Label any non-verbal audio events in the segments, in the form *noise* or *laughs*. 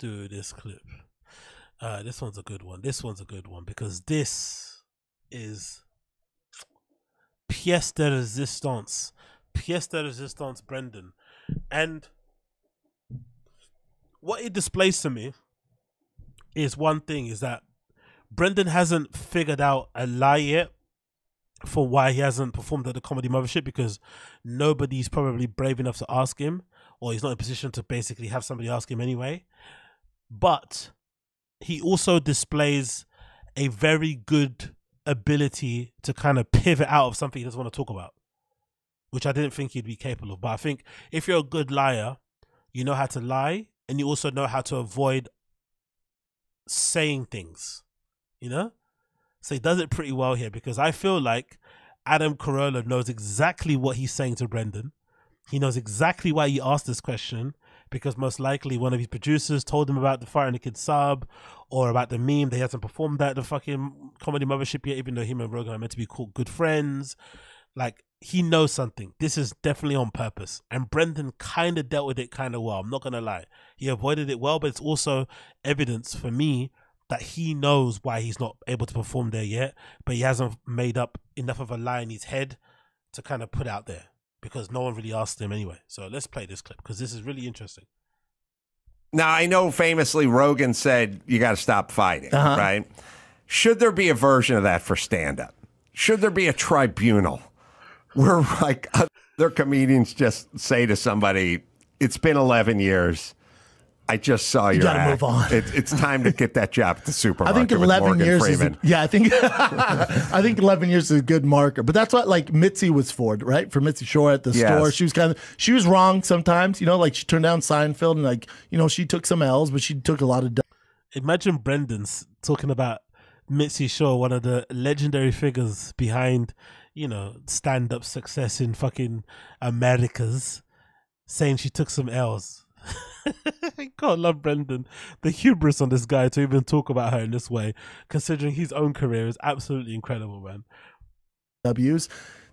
do this clip. Uh, this one's a good one. This one's a good one because this is pièce de résistance. Pièce de résistance, Brendan. And what it displays to me is one thing is that Brendan hasn't figured out a lie yet for why he hasn't performed at the comedy mothership because nobody's probably brave enough to ask him or he's not in a position to basically have somebody ask him anyway but he also displays a very good ability to kind of pivot out of something he doesn't want to talk about which i didn't think he'd be capable of. But i think if you're a good liar you know how to lie and you also know how to avoid saying things you know? So he does it pretty well here because I feel like Adam Carolla knows exactly what he's saying to Brendan. He knows exactly why he asked this question because most likely one of his producers told him about the Fighter and the Kid sub or about the meme. They hasn't performed that the fucking comedy mothership yet, even though him and Rogan are meant to be called good friends. Like he knows something. This is definitely on purpose. And Brendan kind of dealt with it kind of well. I'm not gonna lie. He avoided it well, but it's also evidence for me that he knows why he's not able to perform there yet, but he hasn't made up enough of a lie in his head to kind of put out there because no one really asked him anyway. So let's play this clip because this is really interesting. Now, I know famously Rogan said you got to stop fighting, uh-huh. right? Should there be a version of that for stand up? Should there be a tribunal where like other comedians just say to somebody, it's been 11 years I just saw you your. Got to move on. It, it's time to get that job at the supermarket. *laughs* I think eleven years Freeman. is. Yeah, I think. *laughs* I think eleven years is a good marker, but that's what like Mitzi was for, right? For Mitzi Shore at the yes. store, she was kind of she was wrong sometimes. You know, like she turned down Seinfeld, and like you know she took some L's, but she took a lot of. Imagine Brendan's talking about Mitzi Shore, one of the legendary figures behind, you know, stand up success in fucking Americas, saying she took some L's. *laughs* God love Brendan. The hubris on this guy to even talk about her in this way, considering his own career, is absolutely incredible, man. W's.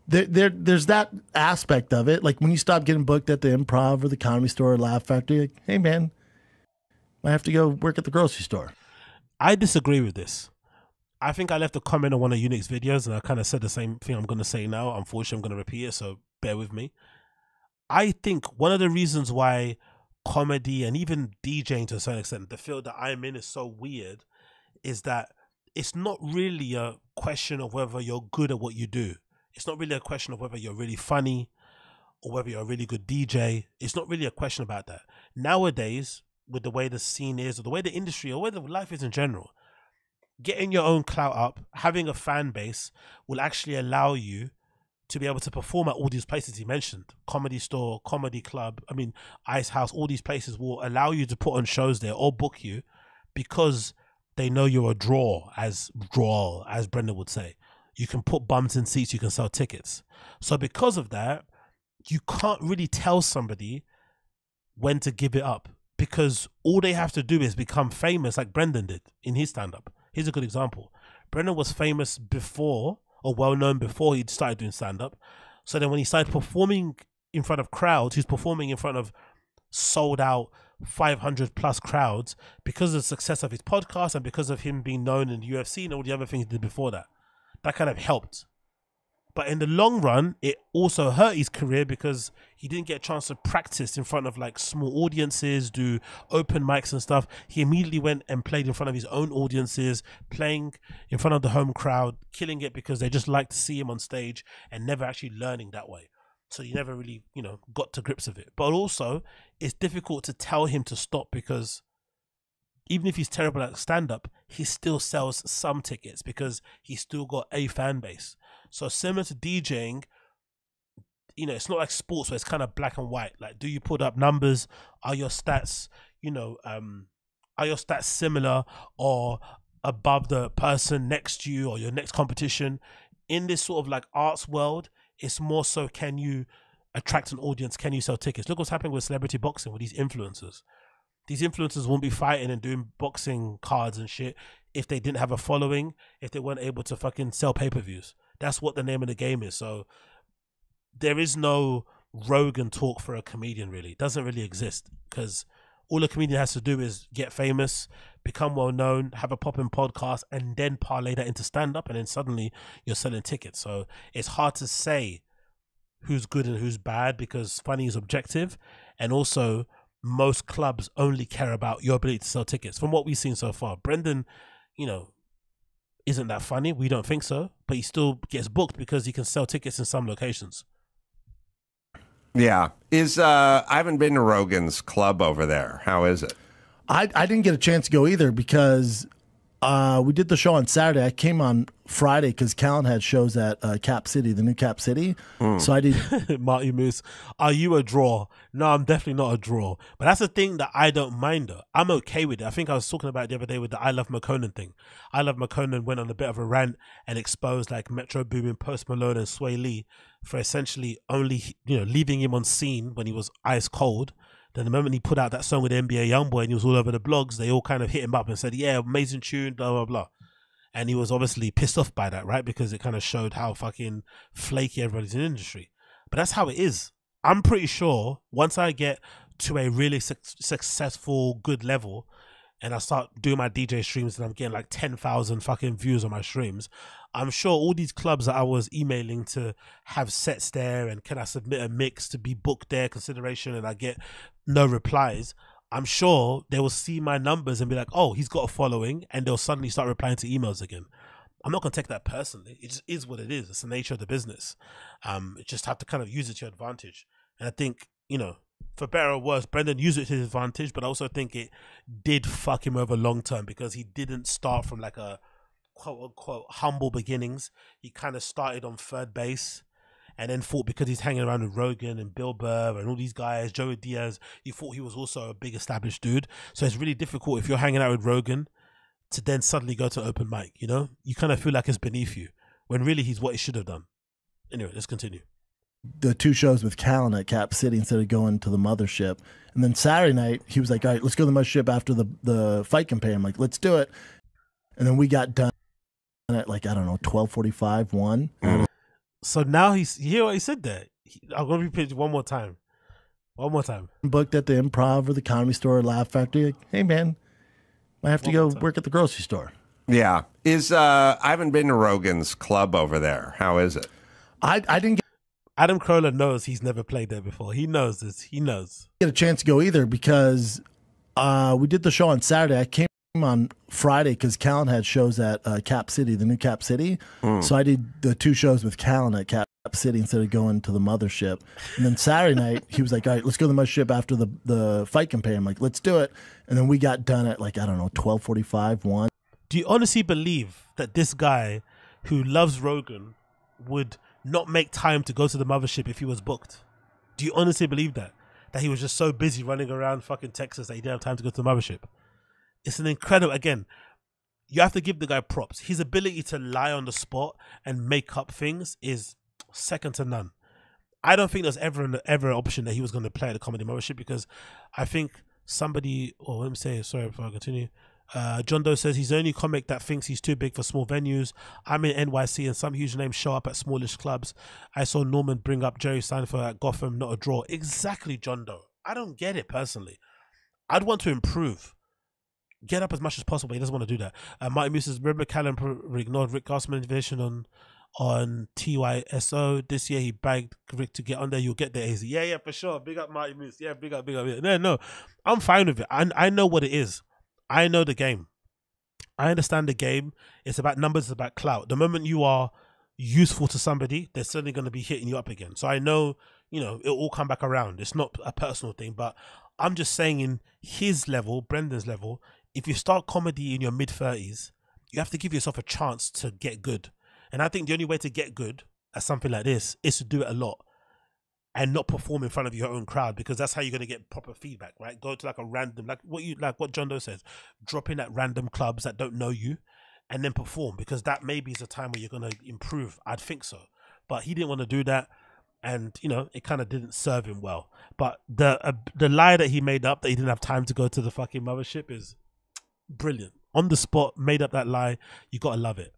There, there, there's that aspect of it. Like when you stop getting booked at the Improv or the Comedy Store or Laugh Factory, like, hey man, I have to go work at the grocery store. I disagree with this. I think I left a comment on one of Unique's videos, and I kind of said the same thing I'm going to say now. Unfortunately, I'm going to repeat it, so bear with me. I think one of the reasons why comedy and even DJing to a certain extent, the field that I'm in is so weird, is that it's not really a question of whether you're good at what you do. It's not really a question of whether you're really funny or whether you're a really good DJ. It's not really a question about that. Nowadays, with the way the scene is, or the way the industry, or the way life is in general, getting your own clout up, having a fan base will actually allow you to be able to perform at all these places he mentioned. Comedy store comedy club i mean ice house all these places will allow you to put on shows there or book you because they know you're a draw as draw as brendan would say. You can put bums in seats you can sell tickets. So because of that you can't really tell somebody when to give it up because all they have to do is become famous like brendan did in his stand-up. Here's a good example. Brendan was famous before or well known before he'd started doing stand up. So then when he started performing in front of crowds, he's performing in front of sold out 500 plus crowds because of the success of his podcast and because of him being known in the UFC and all the other things he did before that. That kind of helped. But in the long run, it also hurt his career because he didn't get a chance to practice in front of like small audiences, do open mics and stuff. He immediately went and played in front of his own audiences, playing in front of the home crowd, killing it because they just like to see him on stage and never actually learning that way. So he never really, you know, got to grips with it. But also, it's difficult to tell him to stop because even if he's terrible at stand up, he still sells some tickets because he's still got a fan base. So similar to DJing, you know, it's not like sports where it's kind of black and white. Like, do you put up numbers? Are your stats, you know, um, are your stats similar or above the person next to you or your next competition? In this sort of like arts world, it's more so can you attract an audience? Can you sell tickets? Look what's happening with celebrity boxing with these influencers. These influencers won't be fighting and doing boxing cards and shit if they didn't have a following, if they weren't able to fucking sell pay per views. That's what the name of the game is. So there is no Rogan talk for a comedian really. It doesn't really exist because All a comedian has to do is get famous, become well known, have a popping podcast, and then parlay that into stand up, and then suddenly you're selling tickets. So it's hard to say who's good and who's bad because funny is objective, and also most clubs only care about your ability to sell tickets. From what we've seen so far, Brendan, you know, isn't that funny. We don't think so, but he still gets booked because he can sell tickets in some locations. Yeah. Is uh I haven't been to Rogan's club over there. How is it? I I didn't get a chance to go either because uh, we did the show on Saturday. I came on Friday because Callen had shows at uh, Cap City, the new Cap City. Mm. So I did. *laughs* Marty Moose, are you a draw? No, I'm definitely not a draw. But that's the thing that I don't mind. Though. I'm okay with it. I think I was talking about it the other day with the iLoveMakonnen thing. iLoveMakonnen went on a bit of a rant and exposed like Metro Boomin, Post Malone, and Swae Lee for essentially only you know leaving him on seen when he was ice cold then the moment he put out that song with NBA YoungBoy and he was all over the blogs, they all kind of hit him up and said, "Yeah, amazing tune, blah blah blah." And he was obviously pissed off by that, right? Because it kind of showed how fucking flaky everybody's in the industry. But that's how it is. I'm pretty sure once I get to a really su- successful, good level, and I start doing my DJ streams and I'm getting like 10,000 fucking views on my streams, I'm sure all these clubs that I was emailing to have sets there and can I submit a mix to be booked there consideration and I get no replies, I'm sure they will see my numbers and be like, oh, he's got a following and they'll suddenly start replying to emails again. I'm not going to take that personally. It just is what it is. It's the nature of the business. Um, you just have to kind of use it to your advantage. And I think, you know, for better or worse, Brendan used it to his advantage, but I also think it did fuck him over long term because he didn't start from like a quote unquote humble beginnings. He kind of started on third base and then thought because he's hanging around with Rogan and Bill Burr and all these guys, Joey Diaz, he thought he was also a big established dude. So it's really difficult if you're hanging out with Rogan to then suddenly go to open mic, you know? You kind of feel like it's beneath you when really he's what he should have done. Anyway, let's continue the two shows with Callen at Cap City instead of going to the mothership. And then Saturday night, he was like, "All right, let's go to the mothership after the the fight campaign." I'm like, "Let's do it." And then we got done at like I don't know, twelve forty five one. So now he's you hear what he said that. He, I'm gonna repeat one more time. One more time. Booked at the Improv or the Comedy Store, or Laugh Factory. Like, hey man, I have to one go work at the grocery store. Yeah, is uh I haven't been to Rogan's club over there. How is it? I I didn't get Adam Carolla knows he's never played there before. He knows this. He knows. Get a chance to go either because uh, we did the show on Saturday. I came on Friday because Callen had shows at uh, Cap City, the new Cap City. Mm. So I did the two shows with Callen at Cap City instead of going to the mothership. And then Saturday *laughs* night, he was like, "All right, let's go to the mothership after the the fight campaign." I'm like, "Let's do it." And then we got done at like I don't know, twelve forty five one. Do you honestly believe that this guy who loves Rogan would? Not make time to go to the mothership if he was booked? Do you honestly believe that? That he was just so busy running around fucking Texas that he didn't have time to go to the mothership? It's an incredible, again, you have to give the guy props. His ability to lie on the spot and make up things is second to none. I don't think there's ever an, ever an option that he was going to play at the comedy mothership because I think somebody, or let me say, sorry if I continue, uh, John Doe says he's the only comic that thinks he's too big for small venues. I'm in NYC and some huge names show up at smallish clubs. I saw Norman bring up Jerry Seinfeld at Gotham, not a draw. Exactly, John Doe. I don't get it personally. I'd want to improve. Get up as much as possible. He doesn't want to do that. Uh, Martin Muse says, remember Callen ignored Rick Glassman invitation on on TYSO this year. He begged Rick to get on there. You'll get there easy. Yeah, yeah, for sure. Big up Marty Moose. Yeah, big up, big up. No, no, I'm fine with it. I I know what it is. I know the game. I understand the game. It's about numbers, it's about clout. The moment you are useful to somebody, they're certainly going to be hitting you up again. So I know, you know, it'll all come back around. It's not a personal thing, but I'm just saying, in his level, Brendan's level, if you start comedy in your mid 30s, you have to give yourself a chance to get good. And I think the only way to get good at something like this is to do it a lot and not perform in front of your own crowd because that's how you're going to get proper feedback, right? Go to like a random, like what you like, what John Doe says, drop in at random clubs that don't know you, and then perform because that maybe is a time where you're going to improve. I'd think so, but he didn't want to do that, and you know it kind of didn't serve him well. But the uh, the lie that he made up that he didn't have time to go to the fucking mothership is brilliant. On the spot, made up that lie. You gotta love it.